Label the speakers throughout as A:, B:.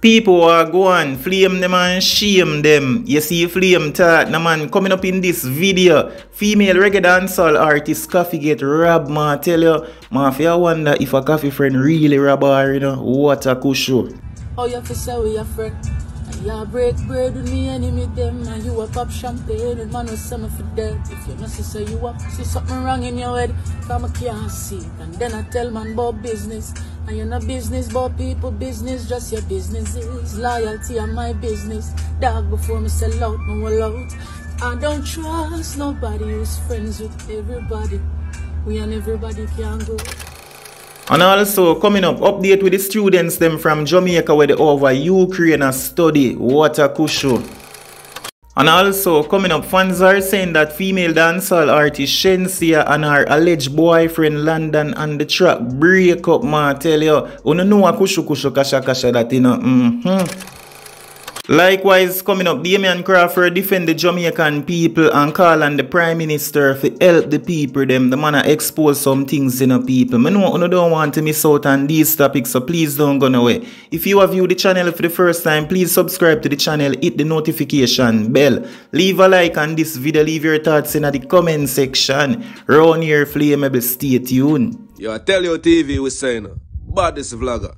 A: People are going, flame them and shame them. You see flame talk, no man, coming up in this video. Female reggae dancehall artist Koffee get robbed, man. tell you, man, if you wonder if a Koffee friend really rob her, you know, what a kusho.
B: How you feel say we a friend? You break bread with me enemy them And you a pop champagne with man send me for dead If you know say you up, see something wrong in your head Come I can't see And then I tell man about business And you know business about people business Just your business is loyalty and my business Dog before me sell out, me will out I don't trust nobody who's friends with everybody We and everybody can go
A: and also coming up, update with the students them from Jamaica where they over Ukraine a study. What a kusho. And also coming up, fans are saying that female dancehall artist Shenseea and her alleged boyfriend London on the track break up man tell you. You know kushu kushu kasha kasha that you know. Mm -hmm. Likewise, coming up, Damion Crawford defend the Jamaican people and call on the Prime Minister to help the people them. The man expose some things in the people. I know you don't want to miss out on these topics, so please don't go away. If you have viewed the channel for the first time, please subscribe to the channel, hit the notification bell. Leave a like on this video, leave your thoughts in the comment section. Round here, flammable, stay tuned.
C: Yo, I tell you TV we saying, bad this vlogger.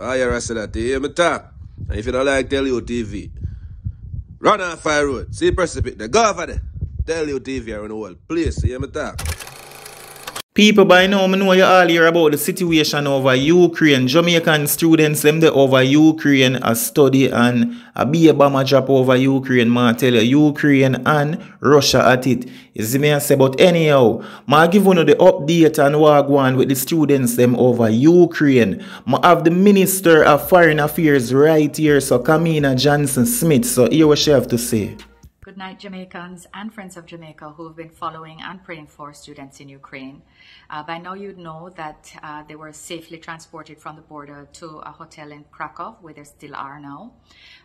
C: I hear I say that, you hear me talk? And if you don't like Tell You TV, run on Fire Road. See Precipice there. Go over there. Tell You TV around the world. Please, see me talk.
A: People by now, I know you all hear about the situation over Ukraine. Jamaican students, them they over Ukraine a study and a be a bomber drop over Ukraine. Man, tell you, Ukraine and Russia at it. You me I say, but anyhow, I give you the update and what going with the students them over Ukraine. I have the Minister of Foreign Affairs right here, so Kamina Johnson Smith. So here what she have to say.
D: Good night, Jamaicans and friends of Jamaica who have been following and praying for students in Ukraine. Uh, by now, you'd know that uh, they were safely transported from the border to a hotel in Krakow, where they still are now.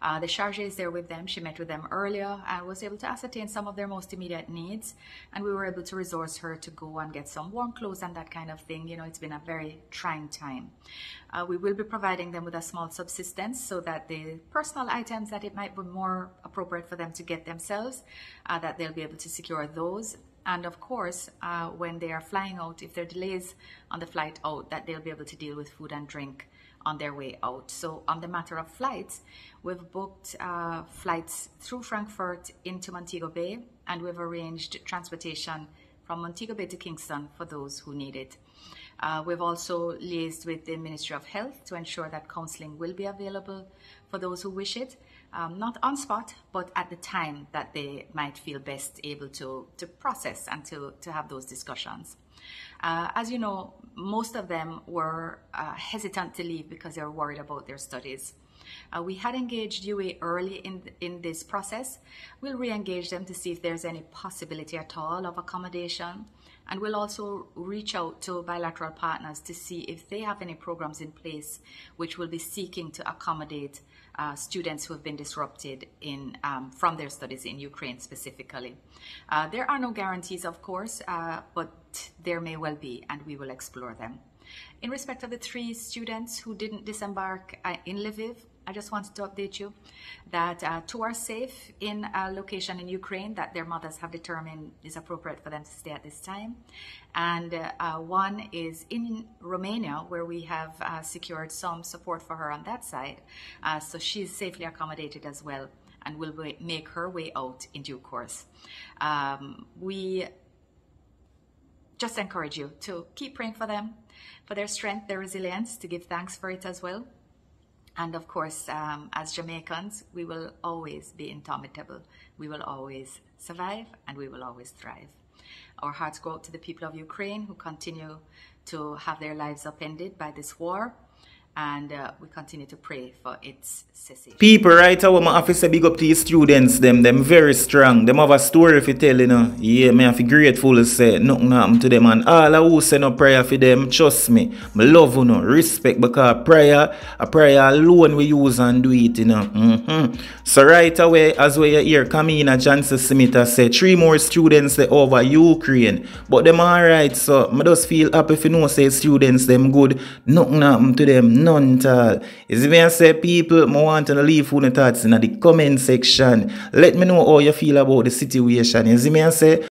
D: Uh, the charge is there with them. She met with them earlier and was able to ascertain some of their most immediate needs. And we were able to resource her to go and get some warm clothes and that kind of thing. You know, it's been a very trying time. Uh, we will be providing them with a small subsistence so that the personal items that it might be more appropriate for them to get themselves, uh, that they'll be able to secure those and of course, uh, when they are flying out, if there are delays on the flight out, that they'll be able to deal with food and drink on their way out. So on the matter of flights, we've booked uh, flights through Frankfurt into Montego Bay, and we've arranged transportation from Montego Bay to Kingston for those who need it. Uh, we've also liaised with the Ministry of Health to ensure that counseling will be available for those who wish it um, not on spot, but at the time that they might feel best able to, to process and to, to have those discussions. Uh, as you know, most of them were uh, hesitant to leave because they were worried about their studies. Uh, we had engaged UA early in, in this process. We'll re-engage them to see if there's any possibility at all of accommodation. And we'll also reach out to bilateral partners to see if they have any programs in place which will be seeking to accommodate uh, students who have been disrupted in, um, from their studies in Ukraine specifically. Uh, there are no guarantees, of course, uh, but there may well be, and we will explore them. In respect of the three students who didn't disembark uh, in Lviv, I just wanted to update you that uh, two are safe in a location in Ukraine that their mothers have determined is appropriate for them to stay at this time. And uh, one is in Romania, where we have uh, secured some support for her on that side. Uh, so she's safely accommodated as well and will make her way out in due course. Um, we just encourage you to keep praying for them, for their strength, their resilience, to give thanks for it as well. And of course, um, as Jamaicans, we will always be indomitable. We will always survive and we will always thrive. Our hearts go out to the people of Ukraine who continue to have their lives upended by this war and uh, we continue to pray for its cessation.
A: People right away, my office big up to the students, them, them very strong. Them have a story if you tell, you know. Yeah, me have to grateful say nothing happen to them and all I who send a prayer for them, trust me. I love you know, respect because prayer, a prayer alone we use and do it, you know. Mm-hmm. So right away, as we hear Kamina Johnson Smith say three more students they over Ukraine. But them alright, so I just feel happy if you know say students them good, nothing happen to them None at all. Is me I say people I want to leave your thoughts in the comment section. Let me know how you feel about the situation. Is me I say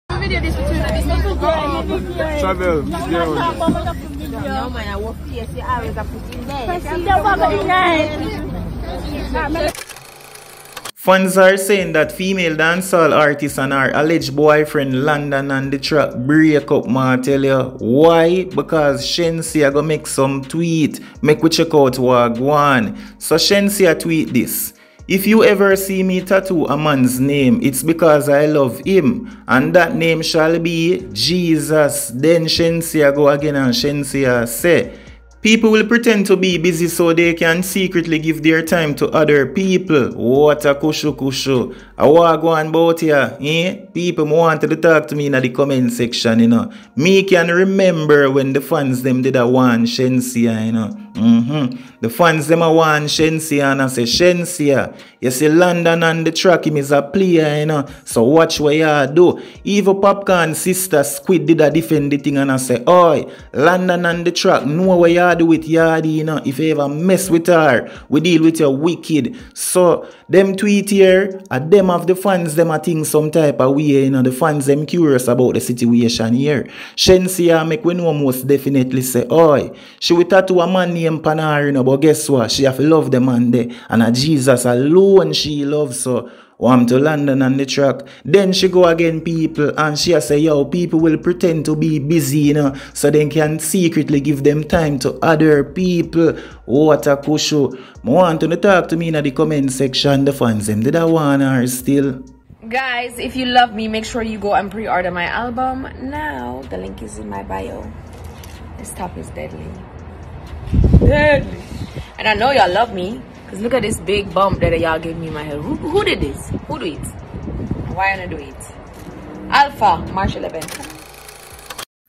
E: Travel.
F: No man, I work here. See, I always put in there.
A: Fans are saying that female dancehall artist and her alleged boyfriend London and the track break up, ma tell you. Why? Because Shenseea go make some tweet. Make we check out what one. So Shenseea tweet this. If you ever see me tattoo a man's name, it's because I love him, and that name shall be Jesus. Then Shenseea go again and Shenseea say, People will pretend to be busy so they can secretly give their time to other people. What a kushu kushu. I want go on about here, eh? People wanted to talk to me in the comment section, you know. Me can remember when the fans them did a one Shenseea, you know. Mm-hmm. The fans them a want Shenseea and I say Shenseea. You see London and the track him is a player, you know. So watch what you do. Even Popcaan sister Squid did a defend the thing and I say, Oi, London and the track, know what you do with Yardie, you know. If you ever mess with her, we deal with your wicked. So them tweet here, at them of the fans, them a think some type of way, you know. The fans them curious about the situation here. Shenseea make we know most definitely say, Oi, she will tattoo a man Panar, you know, but guess what? She have love the man there. And a Jesus alone she loves so oh, want to London on the track. Then she go again people and she say, yo, people will pretend to be busy, you know, so they can secretly give them time to other people. What a kushu. Want to talk to me in the comment section, the fans them. Did I want her still?
F: Guys, if you love me, make sure you go and pre-order my album now. The link is in my bio. This top is deadly. Deadly. And I know y'all love me. Because look at this big bump that y'all gave me in my hair. Who, who did this? Who do it? Why I do it? Alpha, March 11.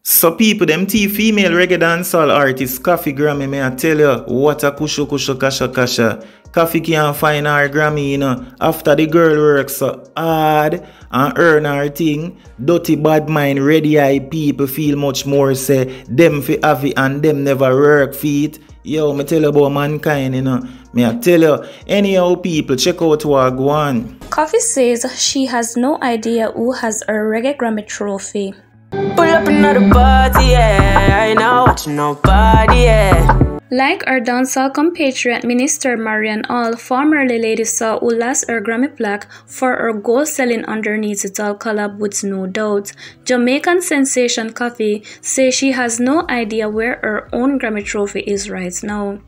A: So people, them T female reggae dancehall artist Koffee Grammy, may I tell you, what a kusho kusho kasha kasha. Koffee can't find her Grammy, you know, after the girl works so hard and earn her thing, dirty bad mind, ready eye people feel much more say, them fi have it and them never work for it. Yo, me tell you about mankind, you know. Me I tell you, anyhow people, check out what go on.
G: Koffee says she has no idea who has a reggae Grammy trophy.
H: Pull up another party, yeah. I ain't not watching nobody, yeah.
G: Like our dancehall compatriot Minister Marion Hall, formerly Lady Saw, who lost her Grammy plaque for her goal-selling underneath it all collab with No Doubt, Jamaican sensation Koffee says she has no idea where her own Grammy trophy is right now.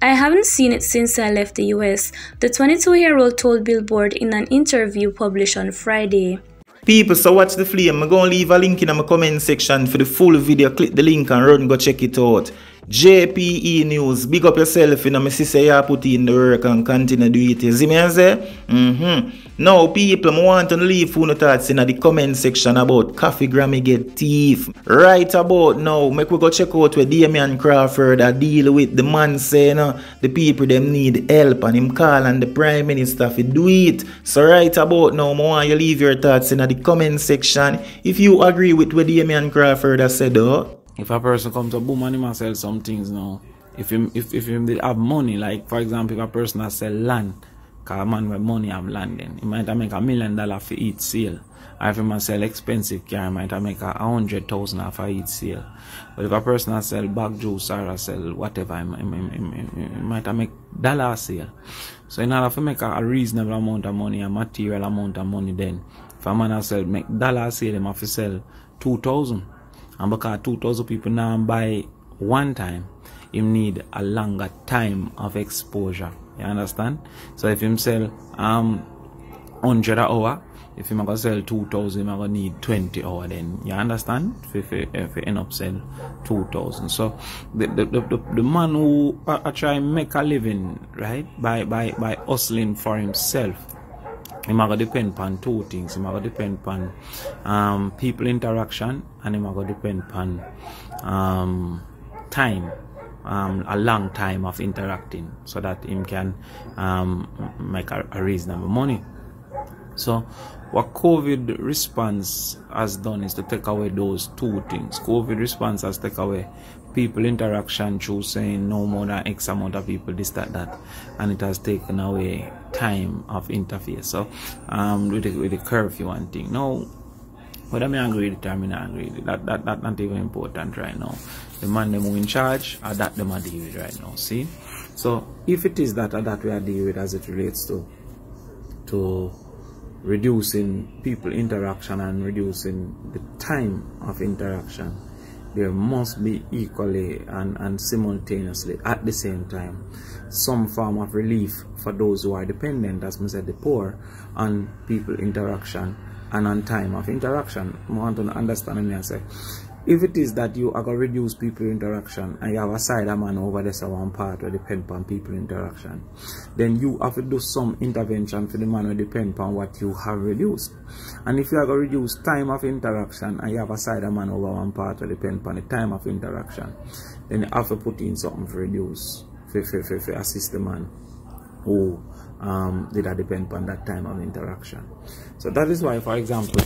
G: I haven't seen it since I left the US, the 22-year-old told Billboard in an interview published on Friday.
A: People, so watch the flame. I'm gonna leave a link in my comment section for the full video. Click the link and run, go check it out. JPE News, big up yourself, you know, me see say you put in the work and continue do it. You see me say? Mm-hmm. Now, people, I want to leave your thoughts in the comment section about Koffee Grammy get thief. Right about now, make we go check out where Damion Crawford a deal with the man saying, you know, the people them need help and him call and the Prime Minister to do it. So right about now, I want you leave your thoughts in the comment section. If you agree with what Damion Crawford has said, though.
E: If a person comes to boom and him sell some things now, if him if, if him they have money, like for example, if a person has sell land, cause a man with money have land then, he might make a million dollar for each sale. Or if him sell expensive car, he might make a hundred thousand for each sale. But if a person has sell bag juice or sell whatever, he, he, he, he might make dollar sale. So in order to make a, a reasonable amount of money, a material amount of money then, if a man has sell make dollar sale, he to sell two thousand. And because 2,000 people now buy one time, him need a longer time of exposure. You understand? So if him sell um 100 hour, if him gonna sell 2,000, him gonna need 20 hour then. You understand? If he, if end up sell 2,000. So the, the, the, the, man who uh, uh, try make a living, right, by, by, by hustling for himself, it might depend two things. It might depend um, people interaction and it might depend um, time. Um, a long time of interacting so that him can um, make a, a reasonable money. So what COVID response has done is to take away those two things. COVID response has taken away people interaction through saying no more than X amount of people, this, that, that, and it has taken away time of interface. So, um, with the, with the curfew and thing. Now, whether I agree with it or I not agree with it, that, that, that not even important right now. The man them who in charge, or that them are deal with right now, see? So, if it is that or that we are dealing with as it relates to, to reducing people interaction and reducing the time of interaction, there must be equally and, and simultaneously at the same time some form of relief for those who are dependent, as we said, the poor, on people interaction and on time of interaction. I want to understand me and say, if it is that you are going to reduce people interaction and you have a side man over there so one part where depend on people interaction, then you have to do some intervention for the man who depend on what you have reduced. And if you are going to reduce time of interaction and you have a side man over one part where depend on the time of interaction, then you have to put in something to reduce, for, for, for, for assist the man who um, did that depend on that time of interaction. So that is why, for example,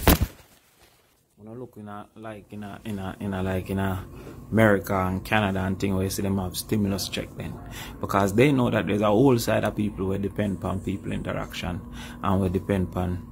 E: when I look in a like in a in a in a like in a America and Canada and thing where you see them have stimulus check then. Because they know that there's a whole side of people who depend upon people interaction and we depend upon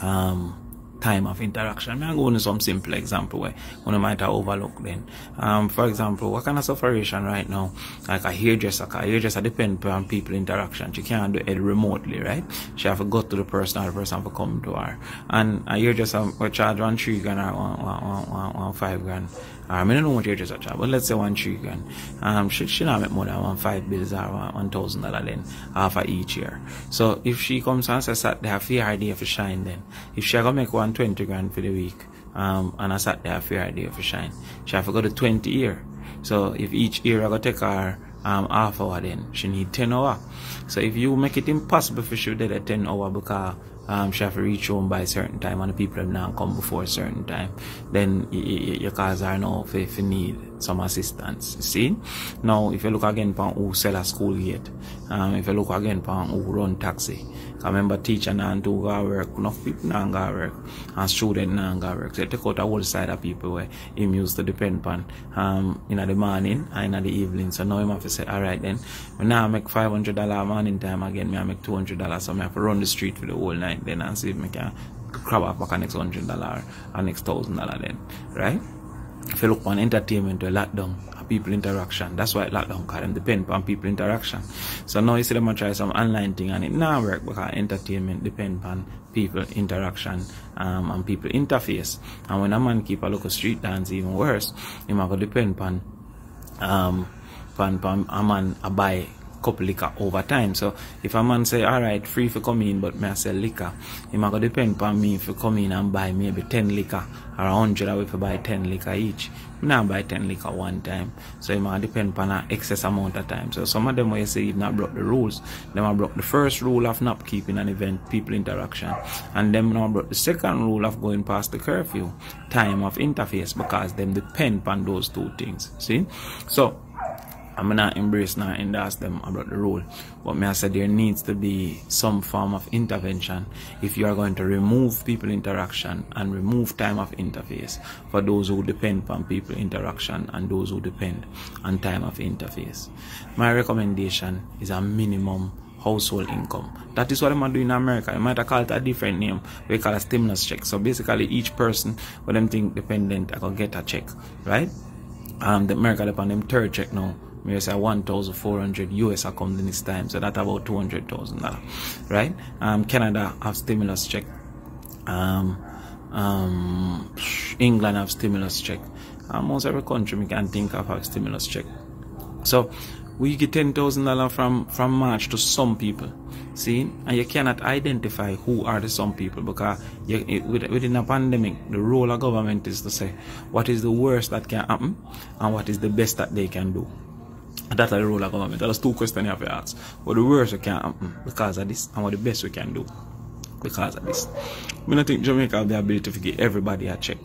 E: um time of interaction. I'm going to some simple example where one might have overlooked then. Um, for example, what kind of separation right now? Like a hairdresser, a hairdresser depend on people interaction. She can't do it remotely, right? She have to go to the person or the person have to come to her. And a hairdresser will charge one three grand or one, one, one, one five grand um, I don't know what you're just a but let's say one grand. Um, she she not make more than one five bills or one, one thousand dollar then half of each year. So if she comes and says that they have fair idea for shine then, if she gonna make one twenty grand for the week, um, and I sat there fair idea for shine, she have to go to twenty year. So if each year I go take her um half hour then she need ten hour. So if you make it impossible for she to do that ten hour because um, she have to reach home by a certain time and the people have now come before a certain time, then your cars are now if, if you need some assistance. You see? Now, if you look again upon who sell a school gate, um, if you look again upon who run taxi, I remember teacher now do go work, enough people now go work, and student now go work. So you take out a whole side of people where him used to depend upon um, in the morning and in the evening. So now him have to say, alright then, when I make $500 morning time again, me I make $200, so I have to run the street for the whole night then and see if I can grab up back a next $100 and next $1,000 then, right? If you look on entertainment, we lockdown, people interaction. That's why lockdown because them depend on people interaction. So now you see them try some online thing and it not work because entertainment depend on people interaction um, and people interface. And when a man keep a local street dance even worse, he might depend on um pan, pan a man a buy couple liquor over time. So if a man say, all right, free for come in, but me I sell liquor, it might depend on me if you come in and buy maybe 10 liquor or 100 if you buy 10 liquor each. Not buy 10 liquor one time. So it might depend upon an excess amount of time. So some of them will say you've not broke the rules. Them have broke the first rule of not keeping an event, people interaction. And them now broke the second rule of going past the curfew, time of interface, because them depend upon those two things. See? So I'm not embrace not endorse them about the rule. But me I said there needs to be some form of intervention if you are going to remove people interaction and remove time of interface for those who depend on people interaction and those who depend on time of interface. My recommendation is a minimum household income. That is what I'm doing in America. You might have called it a different name. We call it a stimulus check. So basically each person when them think dependent I can get a check. Right? Um the America upon them third check now maybe say 1,400 US account this time, so that's about 200,000 dollars, right? Um, Canada have stimulus check. Um, um, England have stimulus check. Almost every country we can think of have stimulus check. So we get ten thousand dollars from from March to some people, see, and you cannot identify who are the some people because you, within a pandemic, the role of government is to say what is the worst that can happen and what is the best that they can do. That's the role of government. That's two questions you have to ask. What the worst we can happen because of this and what the best we can do because of this. We don't think Jamaica have the ability to give everybody a check.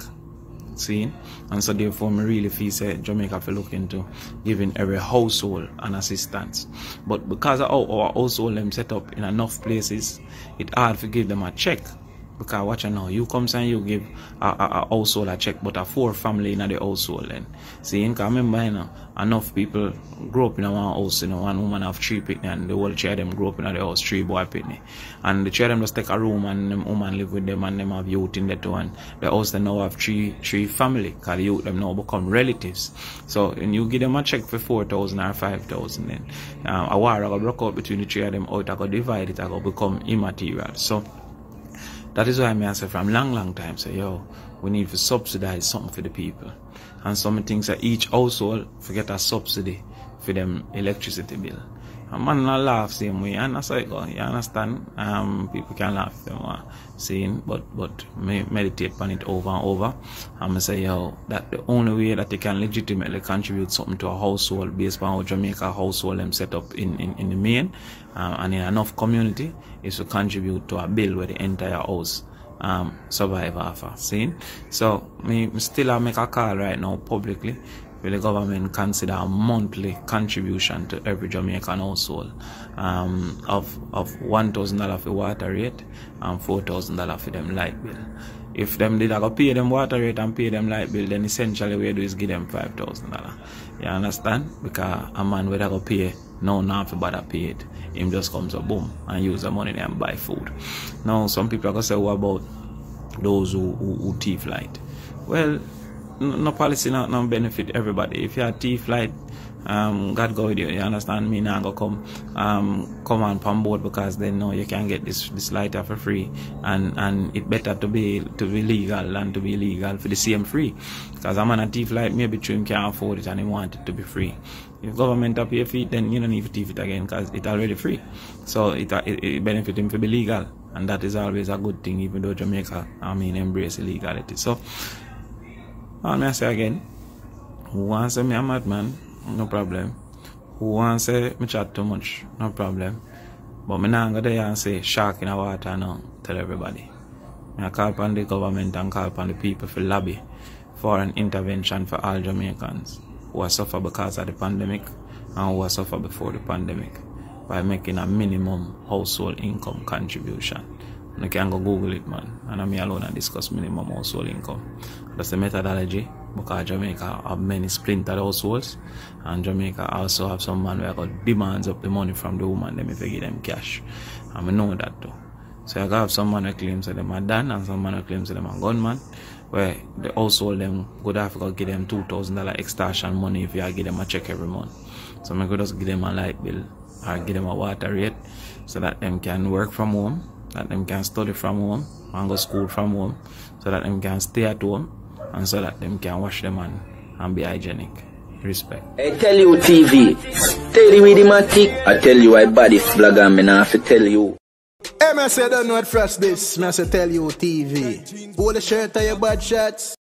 E: See? And so therefore me really feel say Jamaica for look into giving every household an assistance. But because our, our household them set up in enough places, it hard to give them a check because watch now, you comes and you give a, a, a household a check, but a four family in the household then. See, can remember, you know, enough people grow up in one house, you know, one woman have three picnic and the whole chair them grow up in the house, three boy picnic. And the chair them just take a room and them woman live with them and them have youth in that one. The house they now have three three family, because the youth them now become relatives. So and you give them a check for four thousand or five thousand then um, a war I go break out between the three of them out, I go divide it, I go become immaterial. So that is why I say from long, long time say, yo, we need to subsidize something for the people. And some things that each household forget a subsidy for them electricity bill. And man not laugh same way, and that's how it go. You understand? Um, people can laugh them uh, saying, but but me meditate on it over and over. I'm gonna say, yo, that the only way that they can legitimately contribute something to a household based on how Jamaica household them set up in, in, in the main um, and in enough community is to contribute to a bill where the entire house um, survive after. See? So me, me still I make a call right now publicly will the government consider a monthly contribution to every Jamaican household um, of of one thousand dollar for water rate and four thousand dollar for them light bill. If them did go pay them water rate and pay them light bill, then essentially we do is give them five thousand dollar. You understand? Because a man where I go pay no not for bother pay it. Him just comes a boom and use the money and buy food. Now some people are gonna say what about those who, who, who thief light? Well no policy no, not benefit everybody. If you're a thief like um, God go with you, you understand me now go come um, come on on board because they know you can get this this lighter for free and and it better to be to be legal than to be legal for the same free. Because I'm on a thief like maybe Trim can't afford it and he want it to be free. If government up your feet then you don't need to thief it again because it's already free. So it, it, it benefit him to be legal and that is always a good thing even though Jamaica I mean embrace illegality. So Ah, and I say again, who wants to me a madman, no problem. Who wants to me chat too much, no problem. But me not go there and say shark in the water now, tell everybody. I call upon the government and call upon the people for lobby for an intervention for all Jamaicans who are suffer because of the pandemic and who are suffer before the pandemic by making a minimum household income contribution. You can go Google it, man. And I'm alone and discuss minimum household income. That's the methodology because Jamaica have many splintered households and Jamaica also have some man where got demands up the money from the woman them if give them cash. And I know that too. So I have some man who claims that them are done and some man who claims that them are gunman where the household them could have to give them two thousand dollar extortion money if you give them a check every month. So I could just give them a light bill or give them a water rate so that them can work from home, that them can study from home and go school from home, so that them can stay at home and so that them can wash them and, and be hygienic. Respect.
I: I tell you TV, tell you with the I tell you I body vlogger, me now have to tell you.
J: Hey, man, say, I don't know what fresh this. Man, say, tell you TV. Hold the shirt of your bad shots.